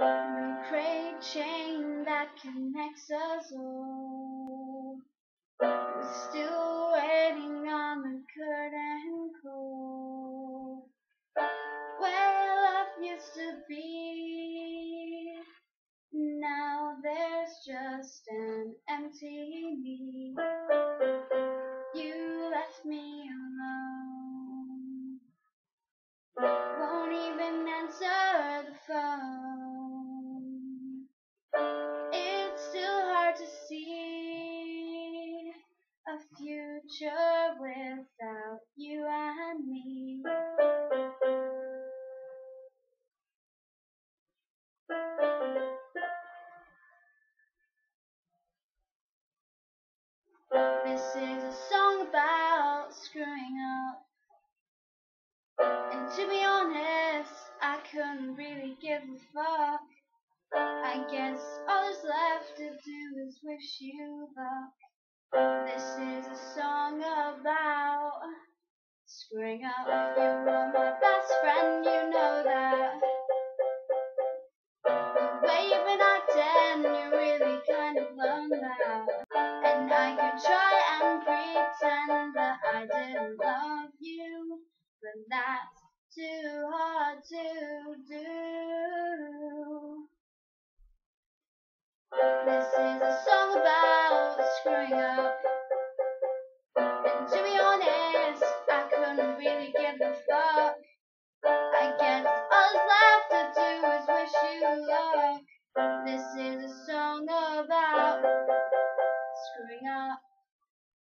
The great chain that connects us all. We're still waiting on the curtain call. Where love used to be. Now there's just an empty me. Future without you and me. This is a song about screwing up. And to be honest, I couldn't really give a fuck. I guess all that's left to do is wish you luck. This is screwing up. You were my best friend, you know that. Way you've been acting, you really kind of learned that. And I could try and pretend that I didn't love you, but that's too hard to Allah.